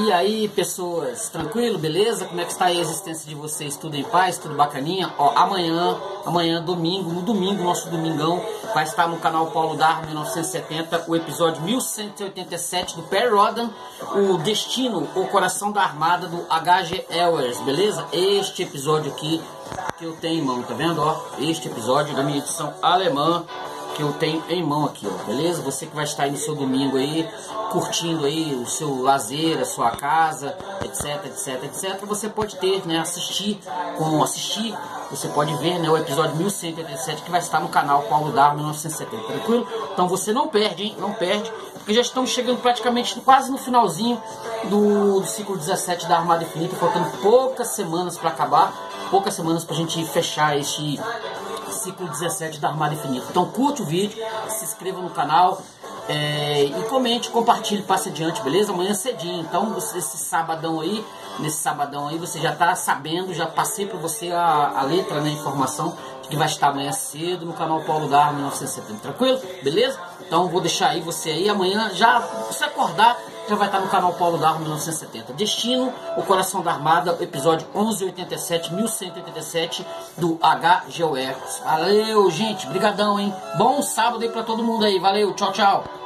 E aí, pessoas, tranquilo, beleza? Como é que está a existência de vocês? Tudo em paz, tudo bacaninha? Ó, amanhã, amanhã, domingo, no domingo, nosso domingão, vai estar no canal Paulo Dar 1970, o episódio 1187 do Perry Rodan, o Destino, o Coração da Armada do H.G. Ellers, beleza? Este episódio aqui que eu tenho em mão, tá vendo? Ó, este episódio da minha edição alemã que eu tenho em mão aqui, ó, beleza? Você que vai estar aí no seu domingo aí, curtindo aí o seu lazer, a sua casa, etc, etc, etc, você pode ter, né, assistir, com assistir, você pode ver, né, o episódio 1187 que vai estar no canal Paulo Dar 1970, tranquilo? Então você não perde, hein? Não perde, porque já estamos chegando praticamente quase no finalzinho do, do ciclo 17 da Armada Infinita, faltando poucas semanas para acabar, poucas semanas para a gente fechar este ciclo 17 da Armada Infinita. Então curte o vídeo, se inscreva no canal é, e comente, compartilhe, passe adiante, beleza? Amanhã cedinho. Então esse sabadão aí, nesse sabadão aí, você já está sabendo, já passei para você a, a letra, né, a informação que vai estar amanhã cedo no canal Paulo Dar 1970, tranquilo? Beleza? Então vou deixar aí você aí amanhã, já se acordar, já vai estar no canal Paulo Darro 1970. Destino, O Coração da Armada, episódio 1187, 1187 do HGOR. Valeu, gente, brigadão, hein? Bom sábado aí pra todo mundo aí. Valeu, tchau, tchau.